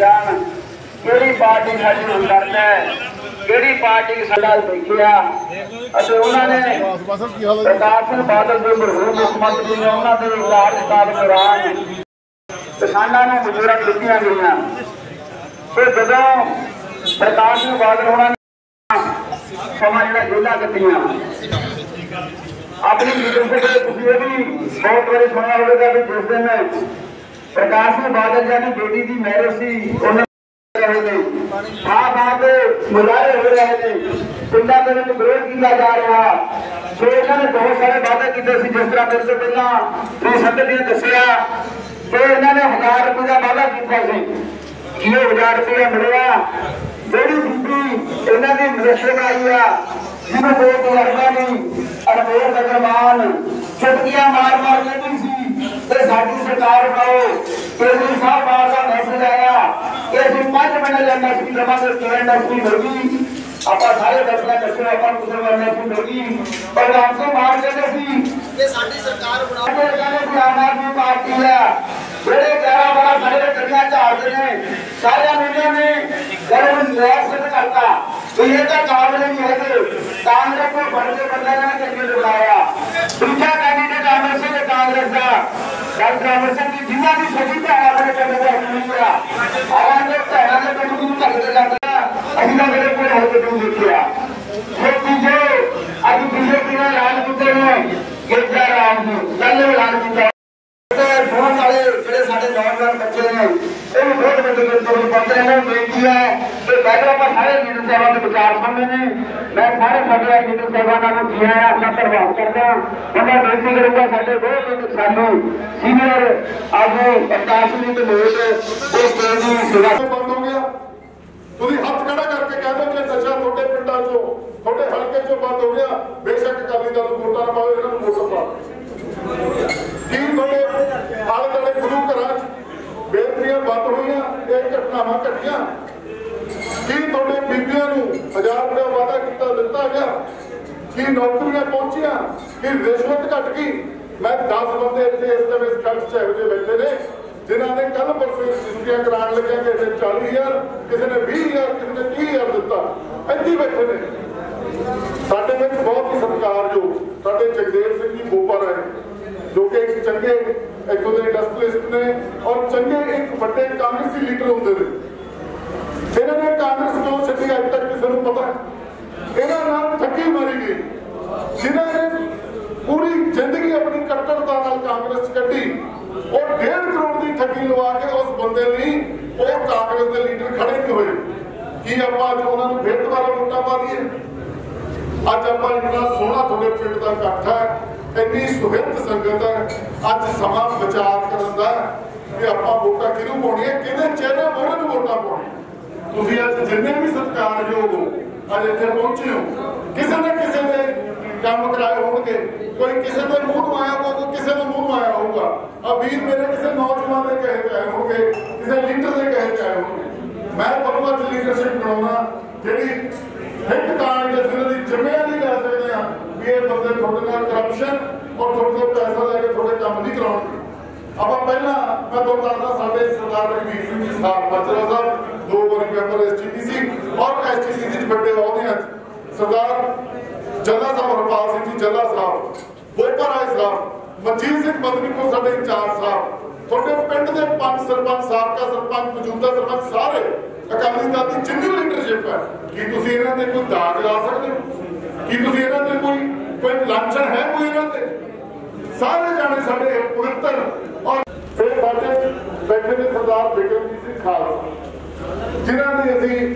ਜਾਣ ਕਿਹੜੀ ਪਾਰਟੀ ਸਾਡੀ ਹਮਦਰਦ ਹੈ? ਕਿਹੜੀ ਪਾਰਟੀ ਸਾਡੇ ਬੈਠਿਆ ਅਤੇ ਉਹਨਾਂ ਨੇ ਪ੍ਰਕਾਸ਼ ਸਿੰਘ ਬਾਦਲ ਦੇ ਮਰਹੂਮ ਮੁੱਖ ਮੰਤਰੀ ਨੇ ਉਹਨਾਂ ਦੇ ਕਾਰਜਕਾਲ ਦੌਰਾਨ ਕਿਸਾਨਾਂ ਨੂੰ ਮਜ਼ਦੂਰਾਂ ਦਿੱਤੀਆਂ ਗਈਆਂ। ਫਿਰ ਜਦੋਂ ਪ੍ਰਕਾਸ਼ ਸਿੰਘ ਬਾਦਲ ਉਹਨਾਂ ਨੇ ਸਮਾਂ ਜਿਹੜਾ ਜੇਲਾ ਦਿੱਤੀਆਂ ਆਪਣੀ ਲੀਡਰਸ਼ਿਪ ਦੇ ਤੁਸੀਂ ਇਹ ਵੀ ਬਹੁਤ ਵਾਰੀ ਸੁਣਿਆ ਹੋਵੇਗਾ ਵੀ ਜਿਸ ਦਿਨ ਪ੍ਰਕਾਸ਼ ਸਿੰਘ ਬਾਦਲ ਜਾਨੀ ਬੇਟੀ ਦੀ ਮੈਰਿਜ ਸੀ, ਉਹਨਾਂ ਰਹੇ ਨੇ ਆਹ ਬਾਤ ਮੁਜ਼ਾਹਰੇ ਹੋ ਰਹੇ ਨੇ। ਪਿੰਡਾਂ ਦੇ ਵਿੱਚ ਵਿਰੋਧ ਕੀਤਾ ਜਾ ਰਿਹਾ। ਸੋ ਇਹਨਾਂ ਨੇ ਬਹੁਤ ਸਾਰੇ ਵਾਅਦੇ ਕੀਤੇ ਸੀ, ਜਿਸ ਤਰ੍ਹਾਂ ਮੇਰੇ ਤੋਂ ਪਹਿਲਾਂ ਤੁਸੀਂ ਸੰਗਤ ਨੇ ਦੱਸਿਆ, ਕਿ ਇਹਨਾਂ ਨੇ 1000 ਰੁਪਏ ਦਾ ਵਾਅਦਾ ਕੀਤਾ ਸੀ। ਕਿ ਉਹ 1000 ਰੁਪਏ ਮਿਲਿਆ? ਜਿਹੜੀ ਬੀਬੀ ਇਹਨਾਂ ਦੀ ਮਿਨਿਸਟਰ ਆਈ ਆ, ਜਿਹਨੂੰ ਕੋਈ ਲੱਗਦਾ ਨਹੀਂ ਅਰਮੇਰ ਨਗਰਮਾਨ ਚੁਟਕੀਆਂ ਮਾਰ ਮਾਰ ਕਹਿੰਦੀ ਸੀ। ਤੇ ਸਾਡੀ ਸਰਕਾਰ ਬਣਾਓ ਕੇਜਰੀ ਸਾਹਿਬ ਦਾ ਮੈਸੇਜ ਆਇਆ ਕਿ ਅਸੀਂ 5 ਮਹੀਨੇ ਦਾ ਮੈਸੇਜ ਦਵਾਂਗੇ ਕਿਰਨ ਮੈਸੇਜ ਮਿਲ ਗਈ। ਆਪਾਂ ਸਾਰੇ ਦਰਸ਼ਕਾਂ ਦੱਸੋ ਆਪਾਂ ਨੂੰ ਕੁਝ ਮੈਸੇਜ ਮਿਲ ਗਈ। ਪ੍ਰਧਾਨ ਸਿੰਘ ਮਾਰ ਕਹਿੰਦੇ ਸੀ। ਕਿ ਸਾਡੀ ਸਰਕਾਰ ਬਣਾਓ ਕਹਿੰਦੇ ਸੀ ਆਮ ਆਦਮੀ ਪਾਰਟੀ ਆ। ਜਿਹੜੇ 11 ਬੜਾ ਸਾਡੇ ਗੱਡੀਆਂ ਝਾੜਦੇ ਨੇ ਸਾਰਿਆਂ ਨੂੰ ਇਹਨਾਂ ਨੇ ਗਰਮ ਨਿਰਾਸ਼ ਕਰਤਾ। ਵੀ ਇਹ ਤਾਂ ਕਾਬਲ ਨਹੀਂ ਹੈਗੇ ਕਾਂਗਰਸ ਨੂੰ ਬਣ ਕੇ ਬੰਦਿਆਂ ਨੇ ਕਿੱਥੇ ਬੁਲਾਇਆ ਦੂਜਾ ਕੈਂਡੀਡੇਟ ਅਮਰ ਸਿੰਘ ਕਾਂਗਰਸ ਦਾ ਡਾਕਟਰ ਅਮਰ ਸਿੰਘ ਜੀ ਜਿਨ੍ਹਾਂ ਦੀ ਸਦੀ ਭੈਣ ਆਪਣੇ ਪਿੰਡ ਦੇ ਨਹੀਂ ਆ ਆਵਾਂ ਦੇ ਭੈਣਾਂ ਦੇ ਪਿੰਡ ਨੂੰ ਧੱਕਦੇ ਜਾਂਦੇ ਆ ਅਸੀਂ ਤਾਂ ਮੇਰੇ ਕੋਲ ਹੋ ਕੇ ਦੇਖਿਆ। ਫਿਰ ਤੀਜੇ ਅੱਜ ਪਿਛਲੇ ਦਿਨਾਂ ਐਲਾਨ ਕੀਤੇ ਨੇ, ਗਿਰਜਾ ਰਾਮ ਜੀ। ਕੱਲ ਐਲਾਨ ਕੀਤਾ। ਬਹੁਤ ਸਾਰੇ ਜਿਹੜੇ ਸਾਡੇ ਨੌਜਵਾਨ ਬੱਚੇ ਨੇ, ਉਹ ਬਹੁਤ ਵੱਡੇ ਗਿਣਤੀ ਵਿੱਚ ਪਹੁੰਚ ਰਹੇ ਬੇਨਤੀ ਹੈ ਕਿ ਆਪਾਂ ਸਾਰੇ ਲੀਡਰ ਸਾਹਿਬਾਂ ਦੇ ਵਿਚਾਰ ਸੁਣਨੇ ਨੇ। ਮੈਂ ਸਾਰੇ ਸਾਡੇ ਲੀਡਰ ਸਾਹਿਬਾਨਾਂ ਨੂੰ ਜੀ ਆਇਆਂ ਆਪਣਾ ਧੰਨਵਾਦ ਕਰਦਾ। ਹਾਂ ਬੇਨਤੀ ਕਰੂੰਗਾ ਸਾਡੇ ਬਹੁਤ ਸਾਨੂੰ ਸੀਨੀਅਰ ਆਗੂ ਪ੍ਰਕਾਸ਼ ਜੀ ਦੇ ਲੋਕ ਇਸ ਸਟੇਜ ਦੀ ਸੇਵਾ ਬੰਦ ਹੋ ਗਿਆ। ਤੁਸੀਂ ਹੱਥ ਖੜਾ ਕਰਕੇ ਕਹਿ ਦੋ ਕਿ ਨਸ਼ਾ ਤੁਹਾਡੇ ਪਿੰਡਾਂ 'ਚੋਂ, ਤੁਹਾਡੇ ਹਲਕੇ 'ਚੋਂ ਬੰਦ ਹੋ ਗਿਆ ਬੇਸ਼ੱਕ ਅਕਾਲੀ ਦਲ ਨੂੰ ਵੋਟਾਂ ਨਾ ਪਾਓ ਇਹਨਾਂ ਨੂੰ ਵੋਟਾਂ ਪਾਓ ਕੀ ਤੁਹਾਡੇ ਆਲੇ ਦੁਆਲੇ ਗੁਰੂ ਘਰਾਂ 'ਚ ਬੇਨਤੀਆਂ ਬੰਦ ਹੋਈਆਂ ਇਹ ਘਟਨਾਵਾਂ ਘਟੀਆਂ ਕੀ ਤੁਹਾਡੇ ਬੀਬੀਆਂ ਨੂੰ 1000 ਰੁਪਏ ਵਾਅਦਾ ਕੀਤਾ ਦਿੱਤਾ ਗਿਆ ਕੀ ਨੌਕਰੀਆਂ ਪਹੁੰਚੀਆਂ? ਕੀ ਰਿਸ਼ਵਤ ਘਟ ਗਈ? ਮੈਂ 10 ਬੰਦੇ ਇੱਥੇ ਇਸ ਟਾਈਮ ਇਸ ਕੱਚ 'ਚ ਇਹੋ ਜਿਹੇ ਬੈਠੇ ਨੇ, ਜਿਨ੍ਹਾਂ ਨੇ ਕੱਲ ਪਰਸੋਂ ਰਜਿਸਟਰੀਆਂ ਕਰਾਉਣ ਲੱਗਿਆ ਕਿ ਇਹਨੇ 40000 ਕਿਸੇ ਨੇ 20000 ਕਿਸੇ ਨੇ 30000 ਦਿੱਤਾ। ਇੱਥੇ ਬੈਠੇ ਨੇ। ਸਾਡੇ ਵਿੱਚ ਬਹੁਤ ਹੀ ਸਤਿਕਾਰਯੋਗ ਸਾਡੇ ਜਗਦੇਵ ਸਿੰਘ ਜੀ ਬੋਪਰ ਹੈ ਜੋ ਕਿ ਇੱਕ ਚੰਗੇ ਇੱਥੋਂ ਦੇ ਇੰਡਸਟਰੀਲਿਸਟ ਨੇ ਔਰ ਚੰਗੇ ਇੱਕ ਵੱਡੇ ਕਾਂਗਰਸੀ ਲੀਡਰ ਹੁੰਦੇ ਨੇ। ਇਹਨਾਂ ਨੇ ਕਾਂਗਰਸ ਕਿਉਂ ਛੱਡੀ? ਅੱਜ ਤੱਕ ਕਿਸੇ ਨੂੰ ਪਤਾ ਇਹਨਾਂ ਨਾਲ ਠੱਗੀ ਮਾਰੀ ਗਈ। ਜਿਨ੍ਹਾਂ ਨੇ ਪੂਰੀ ਜ਼ਿੰਦਗੀ ਆਪਣੀ ਕੱਟੜਤਾ ਨਾਲ ਕਾਂਗਰਸ ਕੱਢੀ, ਉਹ 1.5 ਕਰੋੜ ਦੀ ਠੱਗੀ ਲਵਾ ਕੇ ਉਸ ਬੰਦੇ ਲਈ ਉਹ ਕਾਂਗਰਸ ਦੇ ਲੀਡਰ ਖੜੇ ਨਹੀਂ ਹੋਏ। ਕੀ ਆਪਾਂ ਅੱਜ ਉਹਨਾਂ ਨੂੰ ਫਿਰ ਦੁਬਾਰਾ ਵੋਟਾਂ ਪਾ ਦਈਏ ਅੱਜ ਆਪਾਂ ਇੰਨਾ ਸੋਹਣਾ ਤੁਹਾਡੇ ਪਿੰਡ ਦਾ ਇਕੱਠ ਹੈ, ਇੰਨੀ ਸੁਹਿਰਦ ਸੰਗਤ ਹੈ, ਅੱਜ ਸਮਾਂ ਵਿਚਾਰ ਕਰਨ ਦਾ ਕਿ ਆਪਾਂ ਵੋਟਾਂ ਕਿਹਨੂੰ ਪਾਉਣੀਆਂ, ਕਿਹਦੇ ਚਿਹਰੇ ਮੋਹਰੇ ਨੂੰ ਵੋਟਾਂ ਪਾਉਣੀਆਂ। ਤੁਸੀਂ ਅੱਜ ਜਿੰਨੇ ਵੀ ਸਤਿਕਾਰਯੋਗ ਹੋ, ਅੱਜ ਇੱਥੇ ਪਹੁੰਚੇ ਹੋ, ਕਿਸੇ ਨਾ ਕਿਸੇ ਨੇ ਕੰਮ ਕਰਾਏ ਹੋਣਗੇ। ਕੋਈ ਕਿਸੇ ਦੇ ਮੂੰਹ ਨੂੰ ਆਇਆ ਹੋਊਗਾ, ਕੋਈ ਕਿਸੇ ਦੇ ਮੂੰਹ ਨੂੰ ਆਇਆ ਹੋਊਗਾ। ਆ ਵੀਰ ਮੇਰੇ ਕਿਸੇ ਨੌਜਵਾਨ ਦੇ ਕਹੇ ਤੇ ਆਏ ਹੋਣਗੇ, ਕਿਸੇ ਲੀਡਰ ਦੇ ਕਹੇ ਤੇ ਆਏ ਹੋਣਗੇ। ਮੈਂ ਤੁਹਾਨੂੰ ਅੱਜ ਲੀਡਰਸ਼ਿਪ ਬਣਾਉਣਾ, ਜਿਹੜੀ ਇੱਕ ਕਾਰਨ ਦੇ ਦੀ ਜ਼ਿੰਮੇਵਾਰੀ ਲੈ ਸਕਦੇ ਆ ਵੀ ਇਹ ਬੰਦੇ ਤੁਹਾਡੇ ਨਾਲ ਕਰਪਸ਼ਨ ਔਰ ਤੁਹਾਡੇ ਤੋਂ ਪੈਸਾ ਲੈ ਕੇ ਤੁਹਾਡੇ ਕੰਮ ਨਹੀਂ ਕਰਾਉਣਗੇ। ਆਪਾਂ ਪਹਿਲਾਂ, ਮੈਂ ਤੁਹਾਨੂੰ ਦੱਸਦਾ, ਸਾਡੇ ਸਰਦਾਰ ਰਘਵੀਰ ਸਿੰਘ ਜੀ ਸਾਹਿਬ ਮਜਰਾ ਸਾਹਿਬ ਦੋ ਵਾਰੀ ਮੈਂਬਰ ਐਸਟੀਪੀਸੀ ਔਰ ਐਸਟੀਪੀਸੀ ਦੇ ਵੱਡੇ ਅਹੁਦਿਆਂ ਸਰਦਾਰ ਜੱਲਾ ਸਾਹਿਬ ਹਰਪਾਲ ਸਿੰਘ ਜੀ ਜੱਲਾ ਸਾਹਿਬ ਬੋਪਰ ਸਾਹਿਬ ਮਨਜੀਤ ਸਿੰਘ ਮਦਨੀਪੁਰ ਸਾਡੇ ਇੰਚਾਰਜ ਸਾਹਿਬ ਤੁਹਾਡੇ ਪਿੰਡ ਦੇ ਪੰਜ ਸਰਪੰਚ ਸਾਬਕਾ ਸਰਪੰਚ ਮੌਜੂਦਾ ਸਰਪੰਚ ਸਾਰੇ ਅਕਾਲੀ ਦਲ ਦੀ ਜਿੰਨੀ ਲੀਡਰਸ਼ਿਪ ਹੈ ਕੀ ਤੁਸੀਂ ਇਹਨਾਂ ਤੇ ਕੋਈ ਦਾਗ ਲਾ ਸਕਦੇ ਹੋ? ਕੀ ਤੁਸੀਂ ਇਹਨਾਂ ਤੇ ਕੋਈ ਕੋਈ ਲਾਂਛਨ ਹੈ ਕੋਈ ਇਹਨਾਂ ਤੇ? ਸਾਰੇ ਜਾਣੇ ਸਾਡੇ ਪਵਿੱਤਰ ਔਰ ਫਿਰ ਸਾਡੇ ਬੈਠੇ ਨੇ ਸਰਦਾਰ ਬਿਕਰਮਜੀਤ ਸਿੰਘ ਖਾਲਸਾ ਜਿਨ੍ਹਾਂ ਦੀ ਅਸੀਂ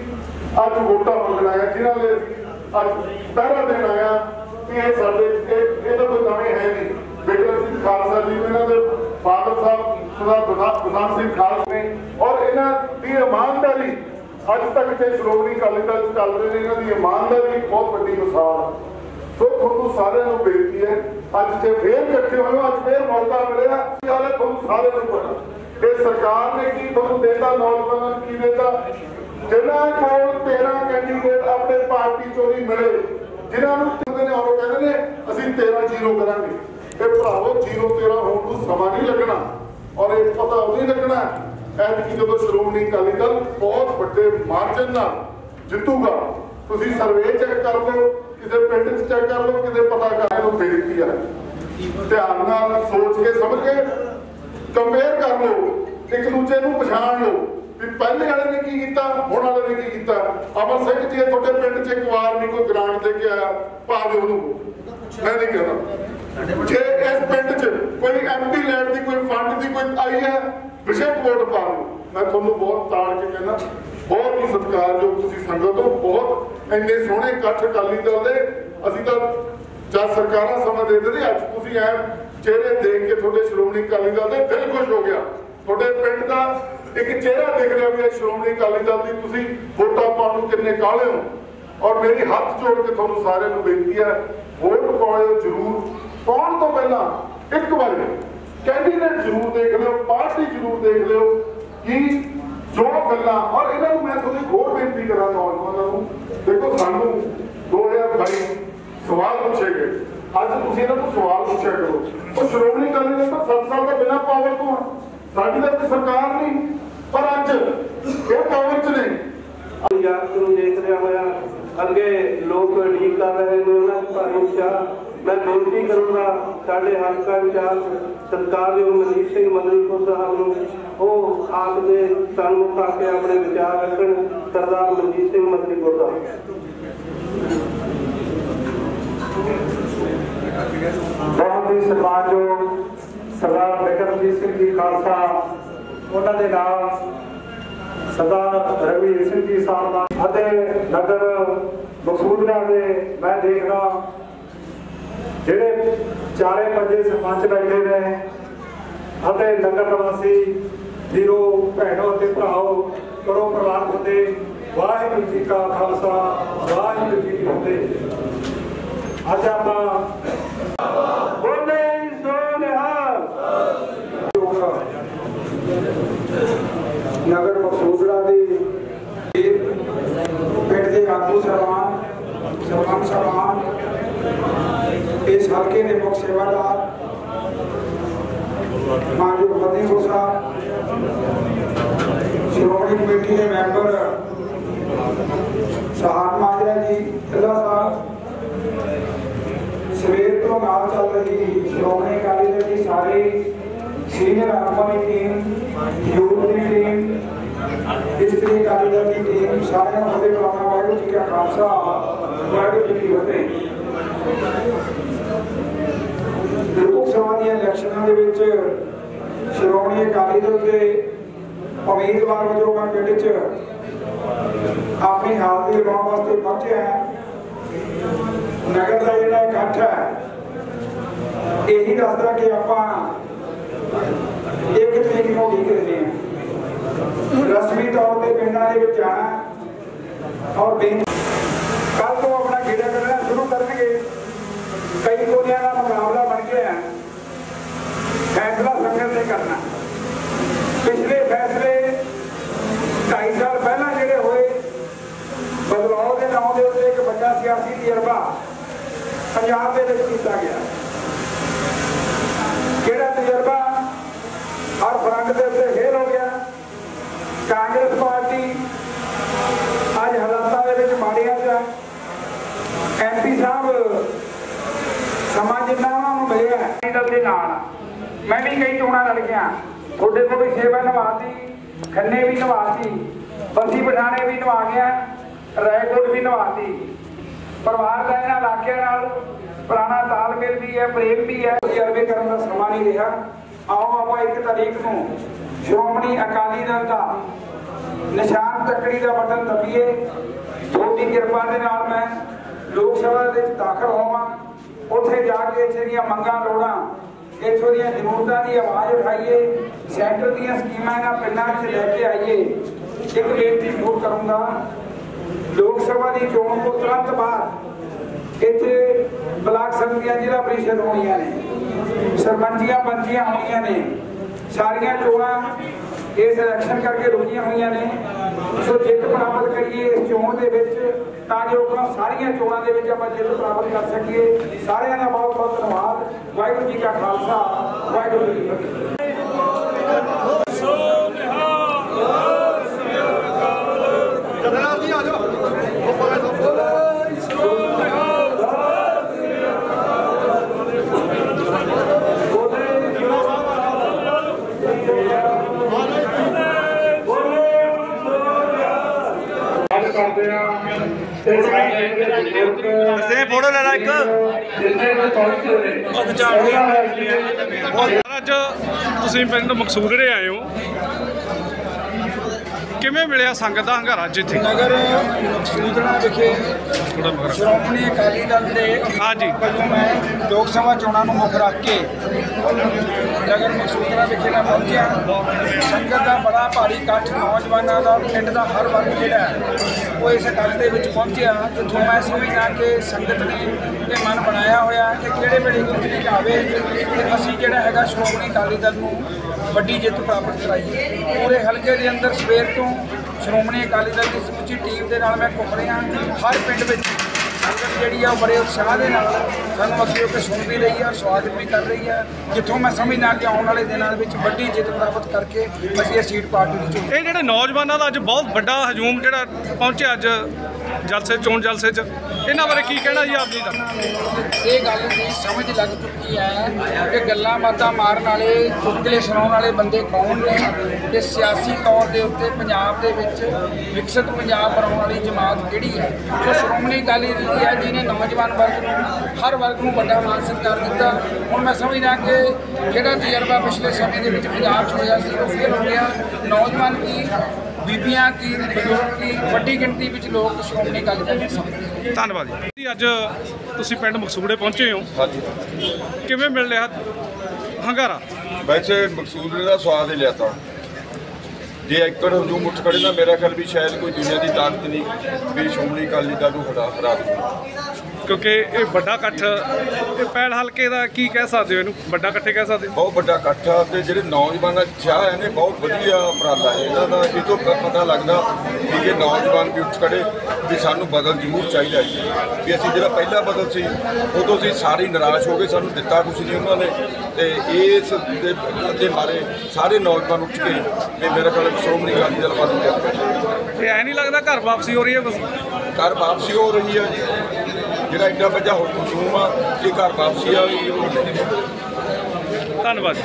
ਅੱਜ ਵੋਟਾਂ ਮੰਗਣ ਆਏ ਹਾਂ, ਜਿਨ੍ਹਾਂ ਦੇ ਅਸੀਂ ਅੱਜ ਪਹਿਰਾ ਦੇਣ ਆਇਆ ਕਿ ਇਹ ਸਾਡੇ, ਇਹ ਕੋਈ ਨਵੇਂ ਹੈ ਨਹੀਂ। ਬਿਕਰਮ ਸਿੰਘ ਖਾਲਸਾ ਜੀ ਇਹਨਾਂ ਦੇ ਫਾਦਰ ਸਾਹਿਬ ਸਰਦਾਰ ਬਸੰਤ ਸਿੰਘ ਖਾਲਸਾ ਨੇ ਔਰ ਇਹਨਾਂ ਦੀ ਇਮਾਨਦਾਰੀ ਅੱਜ ਤੱਕ ਤੇ ਸ਼੍ਰੋਮਣੀ ਅਕਾਲੀ ਦਲ ਚੱਲ ਰਹੇ ਨੇ ਇਹਨਾਂ ਦੀ ਇਮਾਨਦਾਰੀ ਬਹੁਤ ਵੱਡੀ ਮਿਸਾਲ ਸੋ ਤੁਹਾਨੂੰ ਸਾਰਿਆਂ ਨੂੰ ਬੇਨਤੀ ਹੈ, ਅੱਜ ਤੇ ਫੇਰ ਇਕੱਠੇ ਹੋਏ ਅੱਜ ਫੇਰ ਮੌਕਾ ਮਿਲਿਆ। ਤੁਹਾਨੂੰ ਸਾਰਿਆਂ ਨੂੰ ਪਤਾ। ਇਹ ਸਰਕਾਰ ਨੇ ਕੀ ਤੁਹਾਨੂੰ ਦੇਤਾ? ਨੌਜਵਾਨਾਂ ਨੂੰ ਕੀ ਦੇਤਾ? ਜਿਨ੍ਹਾਂ ਕੋਲ 13 ਕੈਂਡੀਡੇਟ ਆਪਣੇ ਪਾਰਟੀ ਚੋਂ ਨਹੀਂ ਮਿਲੇ। ਜਿਨ੍ਹਾਂ ਨੂੰ ਕਹਿੰਦੇ ਨੇ, ਉਹ ਕਹਿੰਦੇ ਨੇ, ਅਸੀਂ 13 ਜ਼ੀਰੋ ਕਰਾਂਗੇ। ਇਹ ਭਰਾਵੋ ਜ਼ੀਰੋ 13 ਹੋਣ ਨੂੰ ਸਮਾਂ ਨਹੀਂ ਲੱਗਣਾ। ਔਰ ਇਹ ਪਤਾ ਉਦੋਂ ਹੀ ਲੱਗਣਾ, ਐਤਕੀ ਜਦੋਂ ਸ਼੍ਰੋਮਣੀ ਅਕਾਲੀ ਦਲ ਬਹੁਤ ਵੱਡੇ ਮਾਰਜਨ ਨਾਲ ਜਿੱਤੂਗਾ, ਤੁਸੀਂ ਸਰਵੇ ਚੈੱਕ ਕਰ ਲਓ, ਕਿਸੇ ਪਿੰਡ 'ਚ ਚੈੱਕ ਕਰ ਲਓ, ਕਿਤੇ ਪਤਾ ਕਰ ਲਓ ਬੇਨਤੀ ਆ। ਧਿਆਨ ਨਾਲ ਸੋਚ ਕੇ ਸਮਝ ਕੇ ਕੰਪੇਅਰ ਕਰ ਲਓ, ਇੱਕ ਦੂਜੇ ਨੂੰ ਪਛਾਣ ਲਓ। ਵੀ ਪਹਿਲੇ ਵਾਲੇ ਨੇ ਕੀ ਕੀਤਾ, ਹੁਣ ਵਾਲੇ ਨੇ ਕੀ ਕੀਤਾ? ਅਮਰ ਸਿੰਘ ਜੀ ਤੁਹਾਡੇ ਪਿੰਡ 'ਚ ਇੱਕ ਵਾਰ ਨਹੀਂ ਕੋਈ ਗ੍ਰਾਂਟ ਦੇ ਕੇ ਆਇਆ ਪਾ ਉਹਨੂੰ ਮੈਂ ਨਹੀਂ ਕਹਿੰਦਾ। ਜੇ ਇਸ ਪਿੰਡ 'ਚ ਕੋਈ ਐਮਪੀ ਲੈਣ ਦੀ ਕੋਈ ਫੰਡ ਦੀ ਕੋਈ ਆਈ ਹੈ ਵਿਸ਼ੇਸ਼ ਵੋਟ ਪਾ ਲਓ ਮੈਂ ਤੁਹਾਨੂੰ ਬਹੁਤ ਤਾੜ ਕੇ ਕਹਿੰਦਾ, ਬਹੁਤ ਹੀ ਸਤਿਕਾਰਯੋਗ ਤੁਸੀਂ ਸੰਗਤ ਹੋ, ਬਹੁਤ ਇੰਨੇ ਸੋਹਣੇ ਇਕੱਠ ਅਕਾਲੀ ਦਲ ਦੇ। ਅਸੀਂ ਤਾਂ ਜਦ ਸਰਕਾਰਾਂ ਸਮਾਂ ਦੇ ਦਿੰਦੇ, ਅੱਜ ਤੁਸੀਂ ਐ ਚਿਹਰੇ ਦੇਖ ਕੇ ਤੁਹਾਡੇ ਸ਼੍ਰੋਮਣੀ ਅਕਾਲੀ ਦਲ ਦੇ ਦਿਲ ਖੁਸ਼ ਹੋ ਗਿਆ। ਤੁਹਾਡੇ ਪਿੰਡ ਦਾ ਇੱਕ ਚਿਹਰਾ ਦੇਖ ਰਿਹਾ ਵੀ ਸ਼੍ਰੋਮਣੀ ਅਕਾਲੀ ਦਲ ਦੀ ਤੁਸੀਂ ਵੋਟਾਂ ਪਾਉਣ ਨੂੰ ਕਿੰਨੇ ਕਾਹਲੇ ਹੋ। ਔਰ ਮੇਰੀ ਹੱਥ ਜੋੜ ਕੇ ਤੁਹਾਨੂੰ ਸਾਰਿਆਂ ਨੂੰ ਬੇਨਤੀ ਹੈ, ਵੋਟ ਪਾਇਓ ਜ਼ਰੂਰ, ਪਾਉਣ ਤੋਂ ਪਹਿਲਾਂ ਇੱਕ ਵਾਰੀ ਕੈਂਡੀਡੇਟ ਜ਼ਰੂਰ ਦੇਖ ਲਿਓ, ਪਾਰਟੀ ਜ਼ਰੂਰ ਦੇਖ ਲਿਓ ਕਿ ਜੋ ਗੱਲਾਂ, ਔਰ ਇਹਨਾਂ ਨੂੰ ਮੈਂ ਤੁਹਾਨੂੰ ਹੋਰ ਬੇਨਤੀ ਕਰਾਂ ਨੌਜਵਾਨਾਂ ਨੂੰ, ਦੇਖੋ ਸਾਨੂੰ 2022 ਸਵਾਲ ਪੁੱਛੇ ਗਏ। ਅੱਜ ਤੁਸੀਂ ਇਹਨਾਂ ਨੂੰ ਸਵਾਲ ਪੁੱਛਿਆ ਕਰੋ। ਉਹ ਸ਼੍ਰੋਮਣੀ ਅਕਾਲੀ ਦਲ ਤਾਂ 7 ਸਾਲ ਦਾ ਬਿਨਾਂ ਪਾਵਰ ਤੋਂ ਆ। ਸਾਡੀ ਤਾਂ ਸਰਕਾਰ ਨਹੀਂ ਪਰ ਅੱਜ ਇਹ ਪਾਵਰ 'ਚ ਨੇ। ਪੰਜਾਬ ਨੂੰ ਦੇਖ ਰਿਹਾ ਹੋਇਆ ਅੱਗੇ ਲੋਕ ਠੀਕ ਕਰ ਰਹੇ ਨੇ ਉਹਨਾਂ ਦੀ ਭਾਰੀ ਚਾਹ। ਮੈਂ ਬੇਨਤੀ ਕਰੂੰਗਾ ਸਾਡੇ ਹਲਕਾ ਇੰਚਾਰਜ ਸਰਕਾਰ ਦੇ ਮਨਜੀਤ ਸਿੰਘ ਮਦਨਪੁਰ ਸਾਹਿਬ ਨੂੰ ਉਹ ਆਪ ਦੇ ਸਨਮੁਖ ਆ ਕੇ ਆਪਣੇ ਵਿਚਾਰ ਰੱਖਣ ਸਰਦਾਰ ਮਨਜੀਤ ਸਿੰਘ ਮਦਨਪੁਰ ਸਾਹਿਬ। ਬਹੁਤ ਹੀ ਸਨਮਾਨਯੋਗ ਸਰਦਾਰ ਬਿਕਰਮਜੀਤ ਸਿੰਘ ਜੀ ਖਾਲਸਾ, ਉਹਨਾਂ ਦੇ ਨਾਲ ਸਰਦਾਰ ਰਵੀਰ ਸਿੰਘ ਜੀ ਸਾਹਿਬ ਅਤੇ ਨਗਰ ਮਕਸੂਦਰਾ ਦੇ ਮੈਂ ਦੇਖਦਾ ਜਿਹੜੇ ਚਾਰੇ ਪੰਜੇ ਸਰਪੰਚ ਬੈਠੇ ਨੇ ਅਤੇ ਨਗਰ ਨਿਵਾਸੀ ਵੀਰੋ, ਭੈਣੋ ਅਤੇ ਭਰਾਓ, ਕਰੋ ਪ੍ਰਵਾਨ ਹੁੰਦੇ। ਵਾਹਿਗੁਰੂ ਜੀ ਕਾ ਖਾਲਸਾ, ਵਾਹਿਗੁਰੂ ਜੀ ਕੀ ਫਤਿਹ। ਅੱਜ ਆਪਾਂ ਬੋਲੇ ਸੋ ਨਿਹਾਲ ਨਗਰ ਮਕਸੂਦਰਾ ਦੀ ਪਿੰਡ ਦੇ ਆਗੂ ਸਰਵਾਨ ਸਰਪੰਚ ਸਰਵਾਨ ਇਸ ਹਲਕੇ ਦੇ ਮੁੱਖ ਸੇਵਾਦਾਰ ਮਾਨਯੋਗ ਫਤਿਹਪੁਰ ਸਾਹਿਬ ਸ਼੍ਰੋਮਣੀ ਕਮੇਟੀ ਦੇ ਮੈਂਬਰ ਸਹਾਨ ਮਾਜਰਾ ਜੀ। ਅੱਲਾ ਸਾਹਿਬ ਸਵੇਰ ਤੋਂ ਨਾਲ ਚੱਲ ਰਹੀ ਸ਼੍ਰੋਮਣੀ ਅਕਾਲੀ ਦਲ ਦੀ ਸਾਰੀ ਸੀਨੀਅਰ ਆਗੂਆਂ ਦੀ ਟੀਮ ਯੂਥ ਦੀ ਟੀਮ ਇਸਤਰੀ ਅਕਾਲੀ ਦਲ ਦੀ ਟੀਮ ਸਾਰਿਆਂ ਨੂੰ ਫਤਿਹ ਬੁਲਾਉਣਾ ਵਾਹਿਗੁਰੂ ਜੀ ਕਾ ਖਾਲਸਾ, ਵਾਹਿਗੁਰੂ ਜੀ ਕੀ ਫਤਿਹ। ਲੋਕ ਸਭਾ ਦੀਆਂ ਇਲੈਕਸ਼ਨਾਂ ਦੇ ਵਿੱਚ ਸ਼੍ਰੋਮਣੀ ਅਕਾਲੀ ਦਲ ਦੇ ਉਮੀਦਵਾਰ ਵਜੋਂ ਮੈਂ 'ਚ ਆਪਣੀ ਹਾਜ਼ਰੀ ਲਗਾਉਣ ਵਾਸਤੇ ਪਹੁੰਚਿਆ ਹਾਂ। ਨਗਰ ਦਾ ਜਿਹੜਾ ਇਕੱਠ ਹੈ, ਇਹੀ ਦੱਸਦਾ ਕਿ ਆਪਾਂ ਇੱਕ ਤਰੀਕ ਨੂੰ ਉਡੀਕ ਰਹੇ ਹਾਂ। ਰਸਮੀ ਤੌਰ ਤੇ ਪਿੰਡਾਂ ਦੇ ਵਿੱਚ ਜਾਣਾ ਔਰ ਕੱਲ ਤੋਂ ਆਪਣਾ ਗੇੜਾ ਕਰਨਾ ਸ਼ੁਰੂ ਕਰਨਗੇ। ਕਈ ਕੋਨਿਆਂ ਦਾ ਮੁਕਾਬਲਾ ਬਣ ਗਿਆ ਹੈ ਫੈਸਲਾ ਸੰਗਤ ਨੇ ਕਰਨਾ ਪਿਛਲੇ ਫੈਸਲੇ 2.5 ਸਾਲ ਪਹਿਲਾਂ ਜਿਹੜੇ ਹੋਏ ਬਦਲਾਅ ਦੇ ਨਾਮ ਦੇ ਉੱਤੇ ਇੱਕ ਵੱਡਾ ਸਿਆਸੀ ਤਜਰਬਾ ਪੰਜਾਬ ਦੇ ਵਿੱਚ ਕੀਤਾ ਗਿਆ ਕਿਹੜਾ ਤਜਰਬਾ ਹਰ ਫਰੰਟ ਦੇ ਉੱਤੇ ਫੇਲ ਹੋ ਗਿਆ ਕਾਂਗਰਸ ਪਾਰਟੀ ਅੱਜ ਹਾਲਾਤਾਂ ਦੇ ਵਿੱਚ ਮਾੜੀਆਂ ਚ ਐਮਪੀ ਸਾਹਿਬ ਸਮਾਂ ਜਿੰਨਾ ਉਹਨਾਂ ਨੂੰ ਮਿਲਿਆ ਦਲ ਦੇ ਨਾਲ ਮੈਂ ਵੀ ਕਈ ਚੋਣਾਂ ਲੜ ਤੁਹਾਡੇ ਕੋਲ ਵੀ ਸੇਵਾ ਨਿਭਾਤੀ, ਖੰਨੇ ਵੀ ਨਿਭਾਤੀ ਬੰਦੀ ਪਠਾਣੇ ਵੀ ਨਿਭਾ ਗਿਆ, ਰਾਏਕੋਟ ਵੀ ਨਿਭਾਤੀ। ਪਰਿਵਾਰ ਦਾ ਇਹਨਾਂ ਇਲਾਕਿਆਂ ਨਾਲ ਪੁਰਾਣਾ ਤਾਲਮੇਲ ਵੀ ਹੈ, ਪ੍ਰੇਮ ਵੀ ਹੈ। ਤਜਰਬੇ ਕਰਨ ਦਾ ਸਮਾਂ ਨਹੀਂ ਰਿਹਾ। ਆਓ ਆਪਾਂ ਇੱਕ ਤਾਰੀਖ ਨੂੰ ਸ਼੍ਰੋਮਣੀ ਅਕਾਲੀ ਦਲ ਦਾ ਨਿਸ਼ਾਨ ਤੱਕੜੀ ਦਾ ਬਟਨ ਦਬੀਏ। ਤੁਹਾਡੀ ਕਿਰਪਾ ਦੇ ਨਾਲ ਮੈਂ ਲੋਕ ਸਭਾ ਦੇ ਵਿੱਚ ਦਾਖਲ ਹੋਵਾਂ। ਉੱਥੇ ਜਾ ਕੇ ਇੱਥੇ ਦੀਆਂ ਮੰਗਾਂ ਲੋੜਾਂ, ਇੱਥੋਂ ਦੀਆਂ ਜ਼ਰੂਰਤਾਂ ਦੀ ਆਵਾਜ਼ ਉਠਾਈਏ, ਸੈਂਟਰ ਦੀਆਂ ਸਕੀਮਾਂ ਇਹਨਾਂ ਪਿੰਡਾਂ 'ਚ ਲੈ ਕੇ ਆਈਏ। ਇੱਕ ਬੇਨਤੀ ਜ਼ਰੂਰ ਕਰੂੰਗਾ, ਲੋਕ ਸਭਾ ਦੀ ਚੋਣ ਤੋਂ ਤੁਰੰਤ ਬਾਅਦ ਇੱਥੇ ਬਲਾਕ ਸੰਮਤੀਆਂ ਜ਼ਿਲ੍ਹਾ ਪ੍ਰੀਸ਼ਦ ਹੋਣੀਆਂ ਨੇ, ਸਰਪੰਚੀਆਂ, ਪੰਚੀਆਂ ਹੋਣੀਆਂ ਨੇ, ਸਾਰੀਆਂ ਚੋਣਾਂ ਇਸ ਇਲੈਕਸ਼ਨ ਕਰਕੇ ਰੁਕੀਆਂ ਹੋਈਆਂ ਨੇ। ਸੋ ਜਿੱਤ ਪ੍ਰਾਪਤ ਕਰੀਏ ਇਸ ਚੋਣ ਦੇ ਵਿੱਚ, ਤਾਂ ਜੋ ਸਾਰੀਆਂ ਚੋਣਾਂ ਦੇ ਵਿੱਚ ਆਪਾਂ ਜਿੱਤ ਪ੍ਰਾਪਤ ਕਰ ਸਕੀਏ। ਸਾਰਿਆਂ ਦਾ ਬਹੁਤ ਬਹੁਤ ਧੰਨਵਾਦ। ਵਾਹਿਗੁਰੂ ਜੀ ਕਾ ਖਾਲਸਾ, ਵਾਹਿਗੁਰੂ ਜੀ ਕੀ ਫਤਿਹ ਸੋ ਨਿਹਾਲ ਗੱਲ ਕਰਦੇ ਆ ਤੇ ਸਾਡੇ ਬਜ਼ੁਰਗ ਸੇ ਫੋਟੋ ਲੈ ਲੈ ਇੱਕ ਜਿੱਥੇ ਵੀ ਪਹੁੰਚੇ ਅੱਜ ਤੁਸੀਂ ਪਿੰਡ ਮਕਸੂਦੜੇ ਆਏ ਹੋ। ਕਿਵੇਂ ਮਿਲਿਆ ਸੰਗਤ ਦਾ ਹੰਗਾਰਾ ਜਿੱਥੇ ਨਗਰ ਮਕਸੂਦਣਾ ਵਿਖੇ ਸ਼੍ਰੋਮਣੀ ਅਕਾਲੀ ਦਲ ਦੇ ਹਾਂਜੀ। ਮੈਂ ਲੋਕ ਸਭਾ ਚੋਣਾਂ ਨੂੰ ਮੁੱਖ ਰੱਖ ਕੇ ਨਗਰ ਮਕਸੂਦਣਾ ਵਿਖੇ ਮੈਂ ਪਹੁੰਚਿਆ, ਸੰਗਤ ਦਾ ਬੜਾ ਭਾਰੀ ਇਕੱਠ ਨੌਜਵਾਨਾਂ ਦਾ, ਪਿੰਡ ਦਾ ਹਰ ਵਰਗ ਜਿਹੜਾ ਉਹ ਇਸ ਇਕੱਠ ਦੇ ਵਿੱਚ ਪਹੁੰਚਿਆ, ਜਿੱਥੋਂ ਮੈਂ ਸਮਝਦਾ ਕਿ ਸੰਗਤ ਨੇ ਇਹ ਮਨ ਬਣਾਇਆ ਹੋਇਆ ਕਿ ਕਿਹੜੇ ਵੇਲੇ ਕੁਝ ਆਵੇ ਤੇ ਅਸੀਂ ਜਿਹੜਾ ਹੈਗਾ ਸ਼੍ਰੋਮਣੀ ਅਕਾਲੀ ਦਲ ਨੂੰ ਵੱਡੀ ਜਿੱਤ ਪ੍ਰਾਪਤ ਕਰਾਈਏ। ਪੂਰੇ ਹਲਕੇ ਦੇ ਅੰਦਰ ਸਵੇਰ ਤੋਂ ਸ਼੍ਰੋਮਣੀ ਅਕਾਲੀ ਦਲ ਦੀ ਸਮੁੱਚੀ ਟੀਮ ਦੇ ਨਾਲ ਮੈਂ ਘੁੰਮ ਰਿਹਾ ਹਰ ਪਿੰਡ ਵਿੱਚ ਸੰਗਤ ਜਿਹੜੀ ਆ ਉਹ ਬੜੇ ਉਤਸ਼ਾਹ ਦੇ ਨਾਲ ਸਾਨੂੰ ਅੱਗੇ ਹੋ ਕੇ ਸੁਣ ਵੀ ਰਹੀ ਹੈ ਔਰ ਸਵਾਗਤ ਵੀ ਕਰ ਰਹੀ ਹੈ ਜਿੱਥੋਂ ਮੈਂ ਸਮਝਦਾ ਕਿ ਆਉਣ ਵਾਲੇ ਦਿਨਾਂ ਦੇ ਵਿੱਚ ਵੱਡੀ ਜਿੱਤ ਪ੍ਰਾਪਤ ਕਰਕੇ ਅਸੀਂ ਇਹ ਸੀਟ ਪਾਰਟੀ ਨੂੰ ਚੁਣ ਇਹ ਜਿਹੜੇ ਨੌਜਵਾਨਾਂ ਦਾ ਅੱਜ ਬਹੁਤ ਵੱਡਾ ਹਜੂਮ ਜਿਹੜਾ ਪਹੁੰਚਿਆ ਅੱਜ ਜਲਸੇ ਚੋਣ ਜਲਸੇ 'ਚ। ਇਹਨਾਂ ਬਾਰੇ ਕੀ ਕਹਿਣਾ ਜੀ ਆਪ ਜੀ ਦਾ? ਇਹ ਗੱਲ ਦੀ ਸਮਝ ਲੱਗ ਚੁੱਕੀ ਹੈ ਕਿ ਗੱਲਾਂ ਬਾਤਾਂ ਮਾਰਨ ਵਾਲੇ, ਚੁਟਕਲੇ ਸੁਣਾਉਣ ਵਾਲੇ ਬੰਦੇ ਕੌਣ ਨੇ ਤੇ ਸਿਆਸੀ ਤੌਰ ਦੇ ਉੱਤੇ ਪੰਜਾਬ ਦੇ ਵਿੱਚ ਵਿਕਸਿਤ ਪੰਜਾਬ ਬਣਾਉਣ ਵਾਲੀ ਜਮਾਤ ਕਿਹੜੀ ਹੈ? ਜੋ ਸ਼੍ਰੋਮਣੀ ਅਕਾਲੀ ਦਲ ਹੈ, ਜਿਹਨੇ ਨੌਜਵਾਨ ਵਰਗ ਨੂੰ, ਹਰ ਵਰਗ ਨੂੰ ਵੱਡਾ ਮਾਨ ਸਤਿਕਾਰ ਦਿੱਤਾ। ਹੁਣ ਮੈਂ ਸਮਝਦਾ ਕਿ ਜਿਹੜਾ ਤਜਰਬਾ ਪਿਛਲੇ ਸਮੇਂ ਦੇ ਵਿੱਚ ਪੰਜਾਬ 'ਚ ਹੋਇਆ ਸੀ, ਉਹ ਫੇਲ ਹੋ ਗਿਆ। ਨੌਜਵਾਨ ਕੀ ਬੀਬੀਆਂ ਕੀ ਬਜ਼ੁਰਗ ਕੀ ਵੱਡੀ ਗਿਣਤੀ ਵਿੱਚ ਲੋਕ ਸ਼੍ਰੋਮਣੀ ਅਕਾਲੀ ਦਲ ਨੂੰ ਸਮਝਦੇ ਨੇ। ਧੰਨਵਾਦ ਜੀ। ਜੀ ਅੱਜ ਤੁਸੀਂ ਪਿੰਡ ਮਕਸੂੜੇ ਪਹੁੰਚੇ ਹੋ। ਹਾਂਜੀ। ਕਿਵੇਂ ਮਿਲ ਰਿਹਾ ਹੰਗਾਰਾ? ਵੈਸੇ ਮਕਸੂਦ ਨੇ ਦਾ ਸਵਾਦ ਹੀ ਲਿਆ ਤਾਂ। ਜੇ ਏਕੜ ਹਜੂਮ ਉੱਠ ਖੜੇ ਨਾ ਮੇਰਾ ਖਿਆਲ ਵੀ ਸ਼ਾਇਦ ਕੋਈ ਦੁਨੀਆ ਦੀ ਤਾਕਤ ਨਹੀਂ ਵੀ ਸ਼੍ਰੋਮਣੀ ਅਕਾਲੀ ਦਲ ਨੂੰ ਹਰਾ ਹਰਾ ਦੇ ਕਿਉਂਕਿ ਇਹ ਵੱਡਾ ਇਕੱਠ ਇਹ ਪੈਲ ਹਲਕੇ ਦਾ ਕੀ ਕਹਿ ਸਕਦੇ ਹੋ ਇਹਨੂੰ? ਵੱਡਾ ਇਕੱਠੇ ਕਹਿ ਸਕਦੇ? ਬਹੁਤ ਵੱਡਾ ਇਕੱਠ ਆ ਤੇ ਜਿਹੜੇ ਨੌਜਵਾਨਾਂ ਚਾਹ ਹੈ ਨੇ ਬਹੁਤ ਵਧੀਆ ਉਪਰਾਲਾ ਹੈ। ਇਹਨਾਂ ਦਾ ਇਹ ਤੋਂ ਪਤਾ ਲੱਗਦਾ ਵੀ ਇਹ ਨੌਜਵਾਨ ਵੀ ਉੱਠ ਖੜੇ ਵੀ ਸਾਨੂੰ ਬਦਲ ਜ਼ਰੂਰ ਚਾਹੀਦਾ ਹੈ। ਵੀ ਅਸੀਂ ਜਿਹੜਾ ਪਹਿਲਾ ਬਦਲ ਸੀ ਉਦੋਂ ਅਸੀਂ ਸਾਰੇ ਨਿਰਾਸ਼ ਹੋ ਗਏ ਸਾਨੂੰ ਦਿੱਤਾ ਕੁਝ ਨਹੀਂ ਉਹਨਾਂ ਨੇ। ਤੇ ਇਸ ਦੇ ਦੇ ਮਾਰੇ ਸਾਰੇ ਨੌਜਵਾਨ ਉੱਠ ਕੇ ਤੇ ਮੇਰੇ ਖਿਆਲ ਸ਼੍ਰੋਮਣੀ ਅਕਾਲੀ ਦਲ ਵੱਲ ਚੱਲ ਪਏ ਇਹ ਐ ਨਹੀਂ ਲੱਗਦਾ ਘਰ ਵਾਪਸੀ ਹੋ ਰਹੀ ਹੈ ਬਸ ਘਰ ਵਾਪਸੀ ਹੋ ਰਹੀ ਹੈ ਜੀ। ਜਿਹੜਾ ਇੰਨਾ ਵੱਡਾ ਹਜੂਮ ਆ ਇਹ ਘਰ ਵਾਪਸੀ ਆ ਧੰਨਵਾਦ।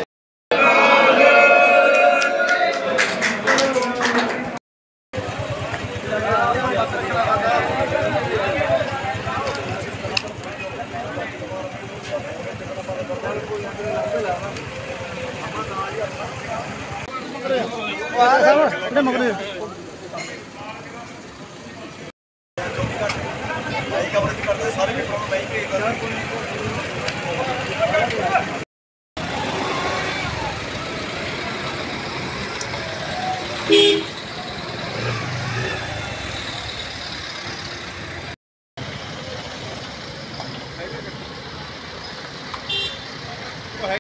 ਸਾਡੇ ਮਗਰੇ। ਕਵਰੇਜ ਕਰਦੇ ਸਾਰੇ ਪੇਪਰਾਂ ਨੂੰ ਮੈਂ ਹੀ ਭੇਜਦਾ